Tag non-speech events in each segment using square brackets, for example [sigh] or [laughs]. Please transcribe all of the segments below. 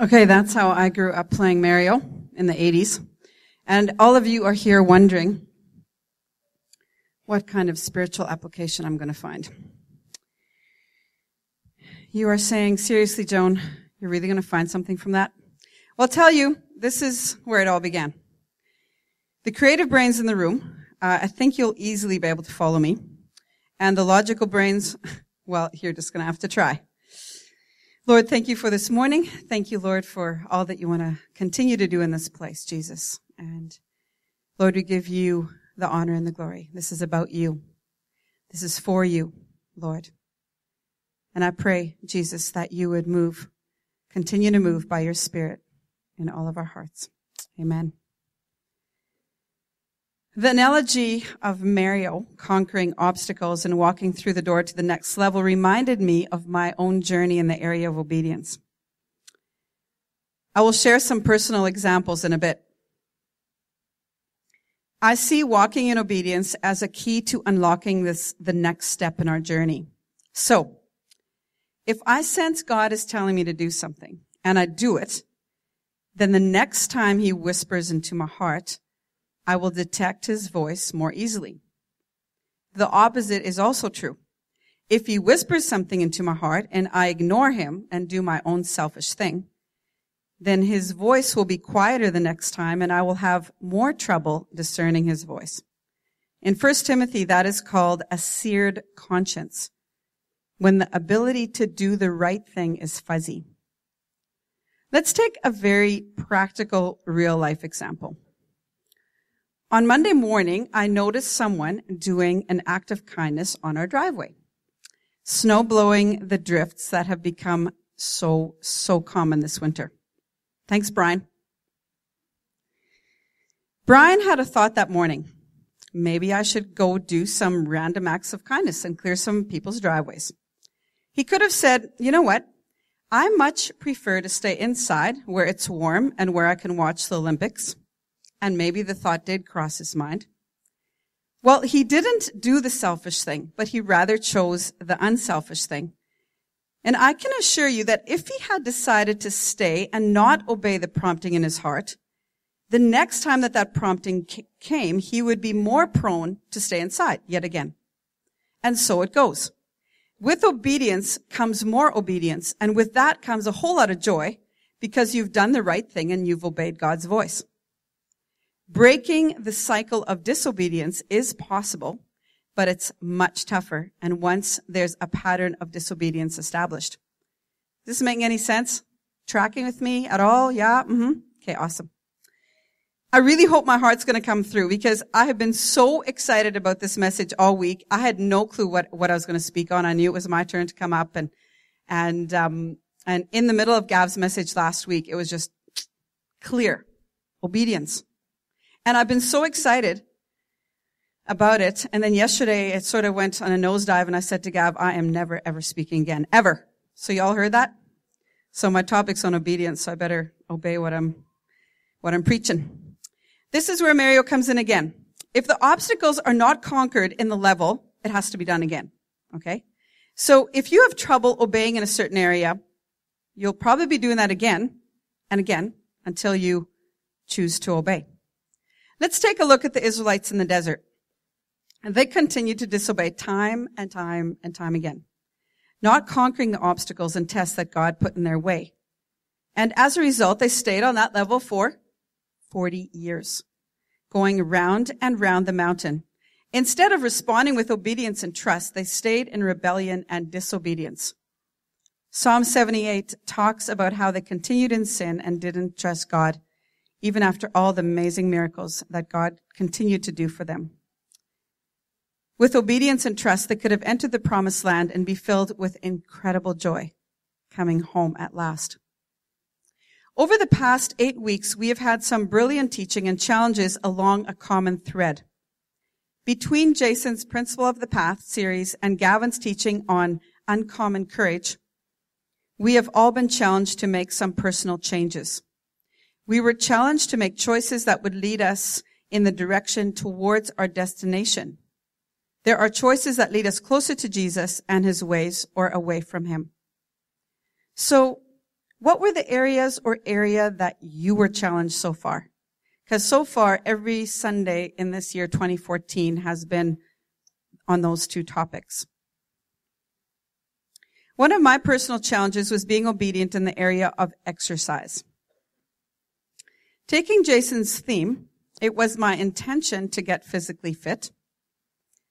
Okay, that's how I grew up playing Mario in the 80s. And all of you are here wondering what kind of spiritual application I'm going to find. You are saying, seriously, Joan, you're really going to find something from that? Well, I'll tell you, this is where it all began. The creative brains in the room, uh, I think you'll easily be able to follow me. And the logical brains, [laughs] well, you're just going to have to try. Lord, thank you for this morning. Thank you, Lord, for all that you want to continue to do in this place, Jesus. And Lord, we give you the honor and the glory. This is about you. This is for you, Lord. And I pray, Jesus, that you would move, continue to move by your spirit in all of our hearts. Amen. The analogy of Mario conquering obstacles and walking through the door to the next level reminded me of my own journey in the area of obedience. I will share some personal examples in a bit. I see walking in obedience as a key to unlocking this, the next step in our journey. So, if I sense God is telling me to do something and I do it, then the next time he whispers into my heart, I will detect his voice more easily. The opposite is also true. If he whispers something into my heart and I ignore him and do my own selfish thing, then his voice will be quieter the next time and I will have more trouble discerning his voice. In 1 Timothy, that is called a seared conscience, when the ability to do the right thing is fuzzy. Let's take a very practical real life example. On Monday morning, I noticed someone doing an act of kindness on our driveway, snow blowing the drifts that have become so, so common this winter. Thanks, Brian. Brian had a thought that morning. Maybe I should go do some random acts of kindness and clear some people's driveways. He could have said, you know what? I much prefer to stay inside where it's warm and where I can watch the Olympics and maybe the thought did cross his mind. Well, he didn't do the selfish thing, but he rather chose the unselfish thing. And I can assure you that if he had decided to stay and not obey the prompting in his heart, the next time that that prompting came, he would be more prone to stay inside yet again. And so it goes. With obedience comes more obedience, and with that comes a whole lot of joy because you've done the right thing and you've obeyed God's voice. Breaking the cycle of disobedience is possible, but it's much tougher. And once there's a pattern of disobedience established. Does this make any sense? Tracking with me at all? Yeah? Mm-hmm. Okay, awesome. I really hope my heart's going to come through because I have been so excited about this message all week. I had no clue what, what I was going to speak on. I knew it was my turn to come up and, and, um, and in the middle of Gav's message last week, it was just clear. Obedience. And I've been so excited about it. And then yesterday it sort of went on a nosedive and I said to Gav, I am never ever speaking again. Ever. So y'all heard that? So my topic's on obedience, so I better obey what I'm, what I'm preaching. This is where Mario comes in again. If the obstacles are not conquered in the level, it has to be done again. Okay? So if you have trouble obeying in a certain area, you'll probably be doing that again and again until you choose to obey. Let's take a look at the Israelites in the desert. And they continued to disobey time and time and time again, not conquering the obstacles and tests that God put in their way. And as a result, they stayed on that level for 40 years, going round and round the mountain. Instead of responding with obedience and trust, they stayed in rebellion and disobedience. Psalm 78 talks about how they continued in sin and didn't trust God even after all the amazing miracles that God continued to do for them. With obedience and trust, they could have entered the promised land and be filled with incredible joy, coming home at last. Over the past eight weeks, we have had some brilliant teaching and challenges along a common thread. Between Jason's Principle of the Path series and Gavin's teaching on uncommon courage, we have all been challenged to make some personal changes. We were challenged to make choices that would lead us in the direction towards our destination. There are choices that lead us closer to Jesus and his ways or away from him. So what were the areas or area that you were challenged so far? Because so far, every Sunday in this year, 2014, has been on those two topics. One of my personal challenges was being obedient in the area of exercise. Taking Jason's theme, it was my intention to get physically fit.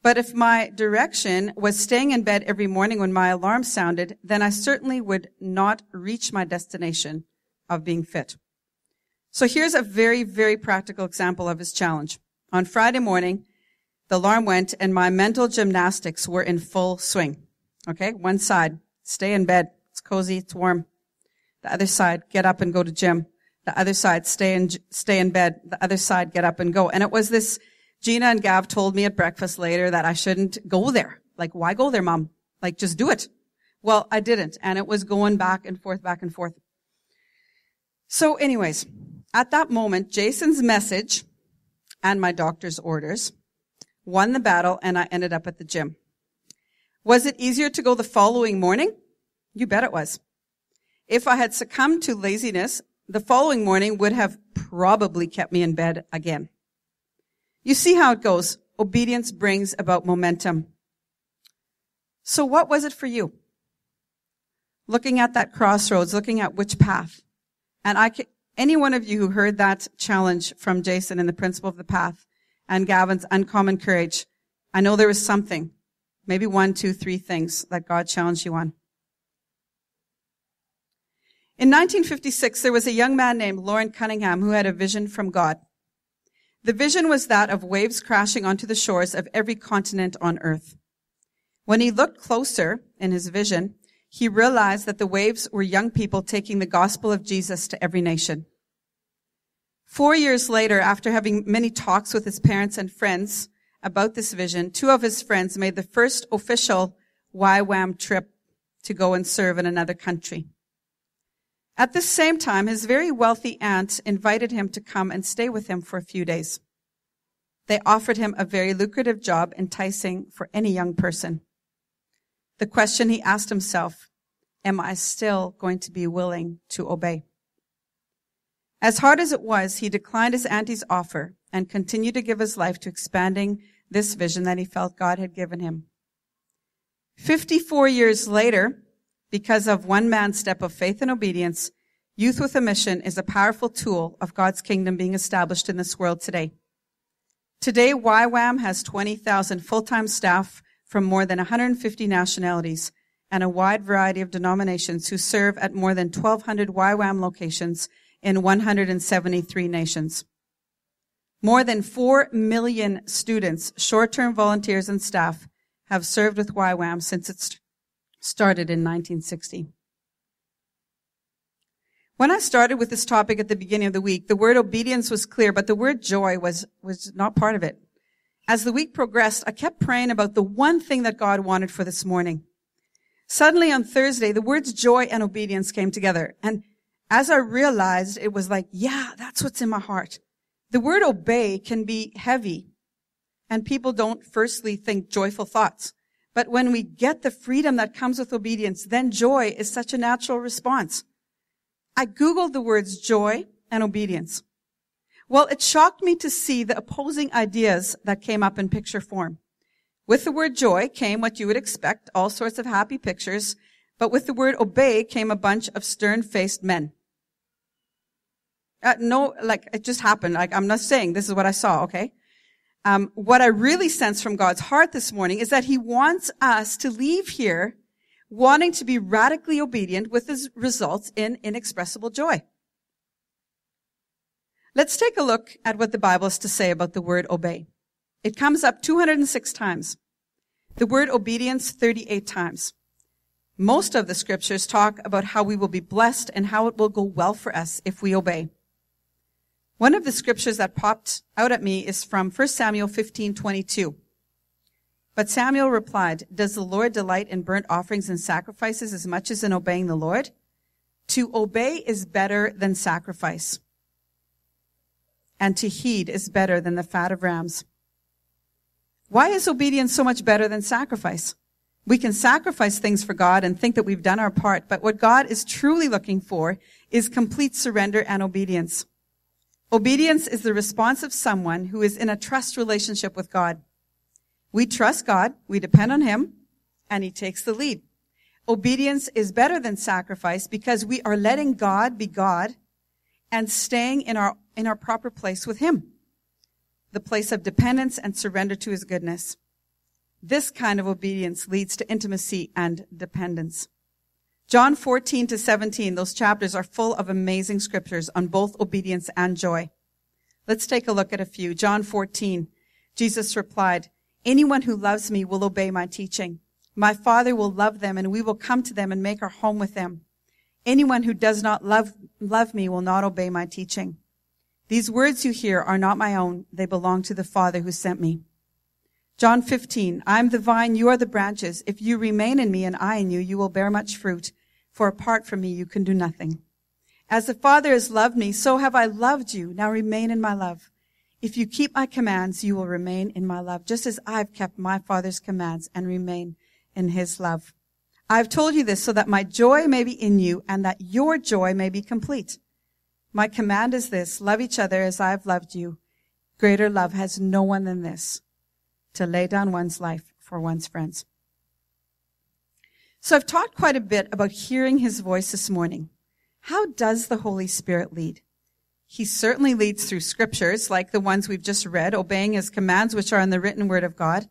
But if my direction was staying in bed every morning when my alarm sounded, then I certainly would not reach my destination of being fit. So here's a very, very practical example of his challenge. On Friday morning, the alarm went and my mental gymnastics were in full swing. Okay. One side, stay in bed. It's cozy. It's warm. The other side, get up and go to gym. The other side, stay in, stay in bed. The other side, get up and go. And it was this Gina and Gav told me at breakfast later that I shouldn't go there. Like, why go there, mom? Like, just do it. Well, I didn't. And it was going back and forth, back and forth. So anyways, at that moment, Jason's message and my doctor's orders won the battle and I ended up at the gym. Was it easier to go the following morning? You bet it was. If I had succumbed to laziness, the following morning would have probably kept me in bed again. You see how it goes. Obedience brings about momentum. So what was it for you? Looking at that crossroads, looking at which path. And I can, any one of you who heard that challenge from Jason in the principle of the path and Gavin's uncommon courage, I know there was something, maybe one, two, three things that God challenged you on. In 1956, there was a young man named Loren Cunningham who had a vision from God. The vision was that of waves crashing onto the shores of every continent on earth. When he looked closer in his vision, he realized that the waves were young people taking the gospel of Jesus to every nation. Four years later, after having many talks with his parents and friends about this vision, two of his friends made the first official YWAM trip to go and serve in another country. At the same time, his very wealthy aunt invited him to come and stay with him for a few days. They offered him a very lucrative job, enticing for any young person. The question he asked himself, am I still going to be willing to obey? As hard as it was, he declined his auntie's offer and continued to give his life to expanding this vision that he felt God had given him. 54 years later, because of one man's step of faith and obedience, Youth with a Mission is a powerful tool of God's kingdom being established in this world today. Today, YWAM has 20,000 full-time staff from more than 150 nationalities and a wide variety of denominations who serve at more than 1,200 YWAM locations in 173 nations. More than 4 million students, short-term volunteers, and staff have served with YWAM since its started in 1960. When I started with this topic at the beginning of the week, the word obedience was clear, but the word joy was, was not part of it. As the week progressed, I kept praying about the one thing that God wanted for this morning. Suddenly on Thursday, the words joy and obedience came together. And as I realized, it was like, yeah, that's what's in my heart. The word obey can be heavy and people don't firstly think joyful thoughts. But when we get the freedom that comes with obedience, then joy is such a natural response. I Googled the words joy and obedience. Well, it shocked me to see the opposing ideas that came up in picture form. With the word joy came what you would expect, all sorts of happy pictures, but with the word obey came a bunch of stern-faced men. Uh, no, like, it just happened. Like, I'm not saying this is what I saw, okay? Um, what I really sense from God's heart this morning is that He wants us to leave here wanting to be radically obedient with the results in inexpressible joy. Let's take a look at what the Bible has to say about the word obey. It comes up 206 times. The word obedience 38 times. Most of the scriptures talk about how we will be blessed and how it will go well for us if we obey. One of the scriptures that popped out at me is from 1 Samuel 15:22. But Samuel replied, "Does the Lord delight in burnt offerings and sacrifices as much as in obeying the Lord? To obey is better than sacrifice, and to heed is better than the fat of rams. Why is obedience so much better than sacrifice? We can sacrifice things for God and think that we've done our part, but what God is truly looking for is complete surrender and obedience. Obedience is the response of someone who is in a trust relationship with God. We trust God, we depend on Him, and He takes the lead. Obedience is better than sacrifice because we are letting God be God and staying in our, in our proper place with Him. The place of dependence and surrender to His goodness. This kind of obedience leads to intimacy and dependence. John 14 to 17, those chapters are full of amazing scriptures on both obedience and joy. Let's take a look at a few. John 14, Jesus replied, Anyone who loves me will obey my teaching. My Father will love them and we will come to them and make our home with them. Anyone who does not love, love me will not obey my teaching. These words you hear are not my own. They belong to the Father who sent me. John 15, I am the vine, you are the branches. If you remain in me and I in you, you will bear much fruit, for apart from me you can do nothing. As the Father has loved me, so have I loved you. Now remain in my love. If you keep my commands, you will remain in my love, just as I've kept my Father's commands and remain in his love. I've told you this so that my joy may be in you and that your joy may be complete. My command is this, love each other as I have loved you. Greater love has no one than this to lay down one's life for one's friends. So I've talked quite a bit about hearing his voice this morning. How does the Holy Spirit lead? He certainly leads through scriptures like the ones we've just read, obeying his commands, which are in the written word of God.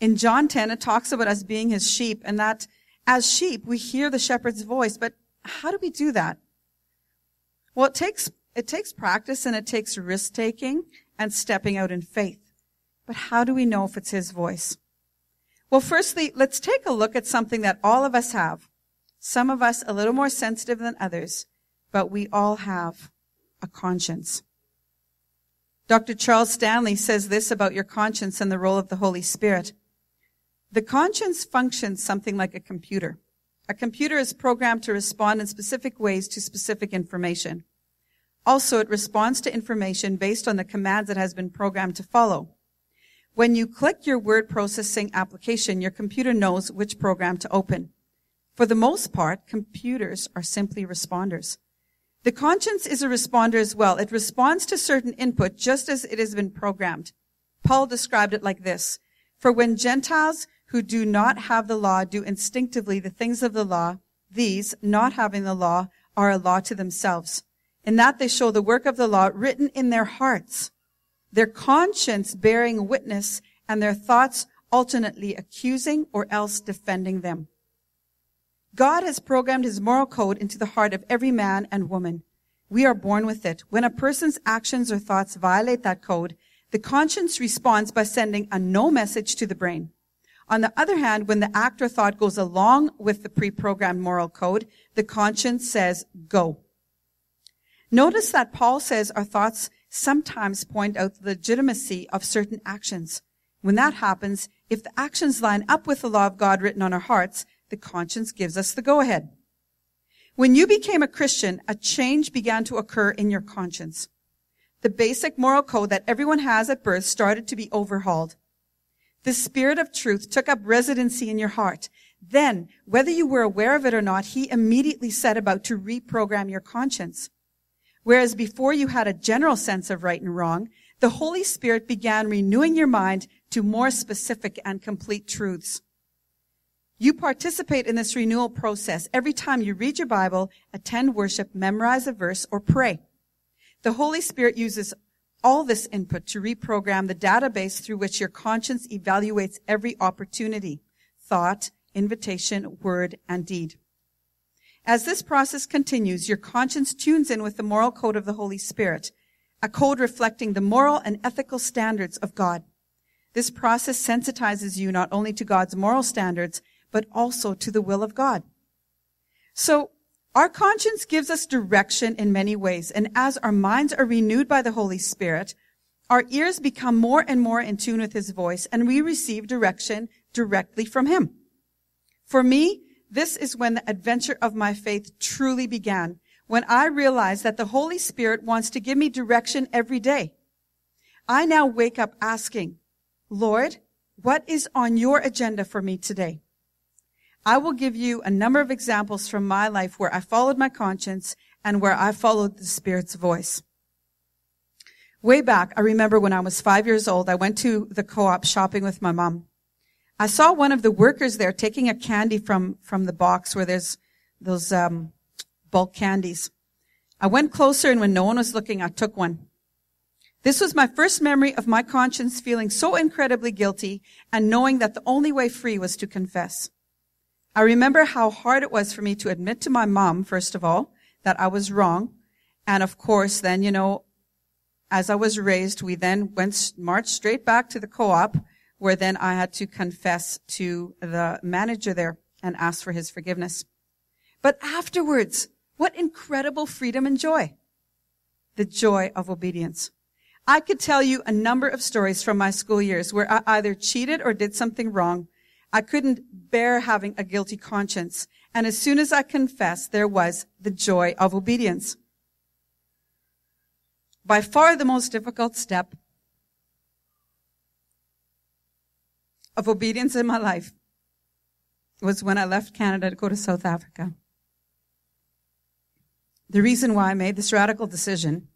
In John 10, it talks about us being his sheep and that as sheep, we hear the shepherd's voice. But how do we do that? Well, it takes, it takes practice and it takes risk taking and stepping out in faith. But how do we know if it's his voice? Well, firstly, let's take a look at something that all of us have. Some of us a little more sensitive than others, but we all have a conscience. Dr. Charles Stanley says this about your conscience and the role of the Holy Spirit. The conscience functions something like a computer. A computer is programmed to respond in specific ways to specific information. Also, it responds to information based on the commands it has been programmed to follow. When you click your word processing application, your computer knows which program to open. For the most part, computers are simply responders. The conscience is a responder as well. It responds to certain input just as it has been programmed. Paul described it like this. For when Gentiles who do not have the law do instinctively the things of the law, these, not having the law, are a law to themselves. In that they show the work of the law written in their hearts their conscience bearing witness and their thoughts alternately accusing or else defending them. God has programmed his moral code into the heart of every man and woman. We are born with it. When a person's actions or thoughts violate that code, the conscience responds by sending a no message to the brain. On the other hand, when the act or thought goes along with the pre-programmed moral code, the conscience says go. Notice that Paul says our thoughts sometimes point out the legitimacy of certain actions. When that happens, if the actions line up with the law of God written on our hearts, the conscience gives us the go ahead. When you became a Christian, a change began to occur in your conscience. The basic moral code that everyone has at birth started to be overhauled. The spirit of truth took up residency in your heart. Then, whether you were aware of it or not, he immediately set about to reprogram your conscience. Whereas before you had a general sense of right and wrong, the Holy Spirit began renewing your mind to more specific and complete truths. You participate in this renewal process every time you read your Bible, attend worship, memorize a verse, or pray. The Holy Spirit uses all this input to reprogram the database through which your conscience evaluates every opportunity, thought, invitation, word, and deed. As this process continues, your conscience tunes in with the moral code of the Holy Spirit, a code reflecting the moral and ethical standards of God. This process sensitizes you not only to God's moral standards, but also to the will of God. So, our conscience gives us direction in many ways, and as our minds are renewed by the Holy Spirit, our ears become more and more in tune with His voice, and we receive direction directly from Him. For me, this is when the adventure of my faith truly began, when I realized that the Holy Spirit wants to give me direction every day. I now wake up asking, Lord, what is on your agenda for me today? I will give you a number of examples from my life where I followed my conscience and where I followed the Spirit's voice. Way back, I remember when I was five years old, I went to the co-op shopping with my mom. I saw one of the workers there taking a candy from, from the box where there's those, um, bulk candies. I went closer and when no one was looking, I took one. This was my first memory of my conscience feeling so incredibly guilty and knowing that the only way free was to confess. I remember how hard it was for me to admit to my mom, first of all, that I was wrong. And of course, then, you know, as I was raised, we then went, marched straight back to the co-op where then I had to confess to the manager there and ask for his forgiveness. But afterwards, what incredible freedom and joy. The joy of obedience. I could tell you a number of stories from my school years where I either cheated or did something wrong. I couldn't bear having a guilty conscience. And as soon as I confessed, there was the joy of obedience by far the most difficult step of obedience in my life was when I left Canada to go to South Africa. The reason why I made this radical decision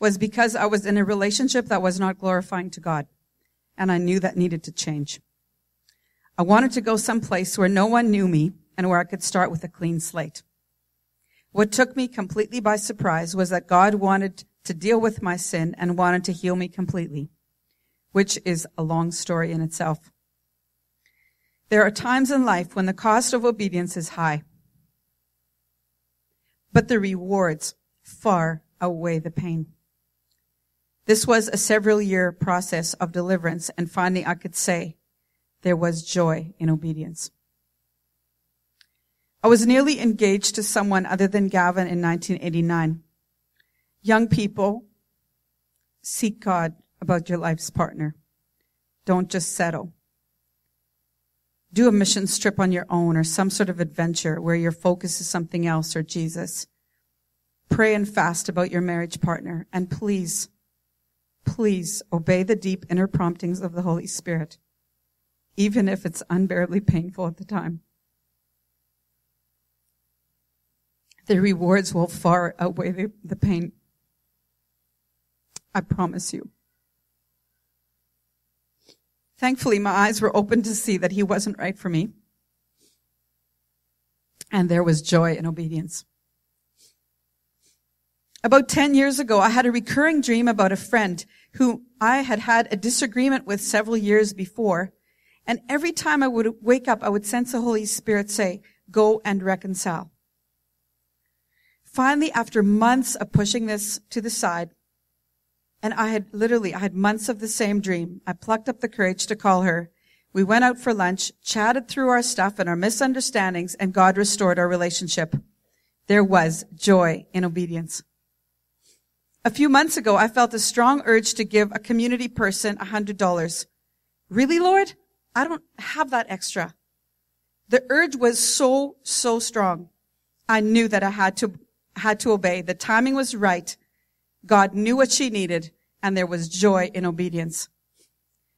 was because I was in a relationship that was not glorifying to God, and I knew that needed to change. I wanted to go someplace where no one knew me and where I could start with a clean slate. What took me completely by surprise was that God wanted to deal with my sin and wanted to heal me completely, which is a long story in itself. There are times in life when the cost of obedience is high, but the rewards far outweigh the pain. This was a several year process of deliverance and finally I could say there was joy in obedience. I was nearly engaged to someone other than Gavin in 1989. Young people, seek God about your life's partner. Don't just settle. Do a mission trip on your own or some sort of adventure where your focus is something else or Jesus. Pray and fast about your marriage partner and please, please obey the deep inner promptings of the Holy Spirit, even if it's unbearably painful at the time. The rewards will far outweigh the, the pain. I promise you. Thankfully, my eyes were open to see that he wasn't right for me. And there was joy in obedience. About 10 years ago, I had a recurring dream about a friend who I had had a disagreement with several years before. And every time I would wake up, I would sense the Holy Spirit say, go and reconcile. Finally, after months of pushing this to the side, and I had literally, I had months of the same dream. I plucked up the courage to call her. We went out for lunch, chatted through our stuff and our misunderstandings, and God restored our relationship. There was joy in obedience. A few months ago, I felt a strong urge to give a community person a hundred dollars. Really, Lord? I don't have that extra. The urge was so, so strong. I knew that I had to, had to obey. The timing was right. God knew what she needed and there was joy in obedience.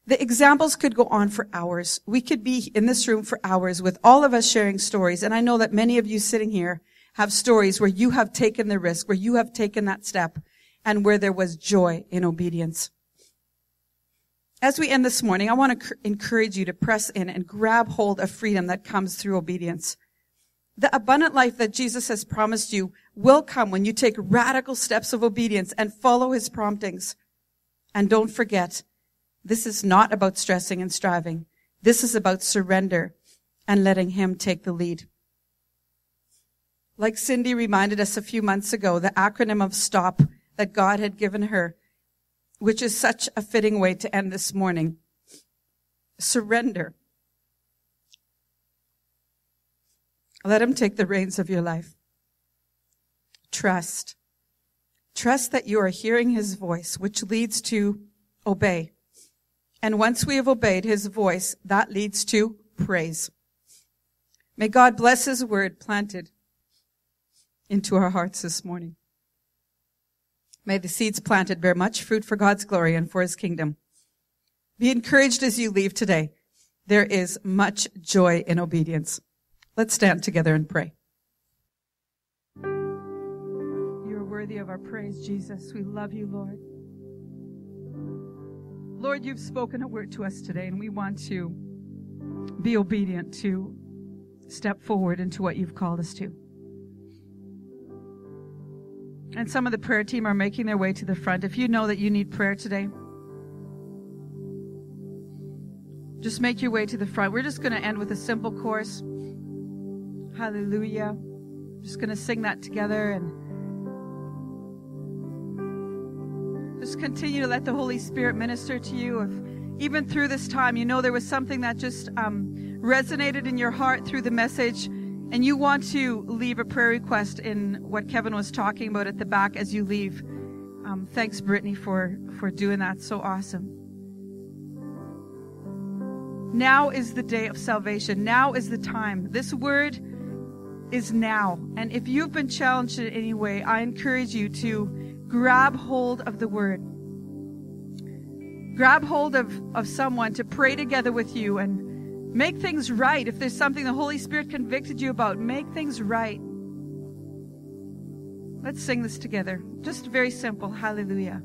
The examples could go on for hours. We could be in this room for hours with all of us sharing stories. And I know that many of you sitting here have stories where you have taken the risk, where you have taken that step and where there was joy in obedience. As we end this morning, I want to encourage you to press in and grab hold of freedom that comes through obedience. The abundant life that Jesus has promised you will come when you take radical steps of obedience and follow his promptings. And don't forget, this is not about stressing and striving. This is about surrender and letting him take the lead. Like Cindy reminded us a few months ago, the acronym of STOP that God had given her, which is such a fitting way to end this morning. Surrender. Let him take the reins of your life. Trust. Trust that you are hearing his voice, which leads to obey. And once we have obeyed his voice, that leads to praise. May God bless his word planted into our hearts this morning. May the seeds planted bear much fruit for God's glory and for his kingdom. Be encouraged as you leave today. There is much joy in obedience. Let's stand together and pray. Worthy of our praise, Jesus. We love you, Lord. Lord, you've spoken a word to us today, and we want to be obedient to step forward into what you've called us to. And some of the prayer team are making their way to the front. If you know that you need prayer today, just make your way to the front. We're just going to end with a simple chorus. Hallelujah. Just going to sing that together and continue to let the Holy Spirit minister to you. If even through this time, you know there was something that just um, resonated in your heart through the message, and you want to leave a prayer request in what Kevin was talking about at the back as you leave. Um, thanks, Brittany, for for doing that. So awesome. Now is the day of salvation. Now is the time. This word is now. And if you've been challenged in any way, I encourage you to grab hold of the word. Grab hold of, of someone to pray together with you and make things right. If there's something the Holy Spirit convicted you about, make things right. Let's sing this together. Just very simple. Hallelujah.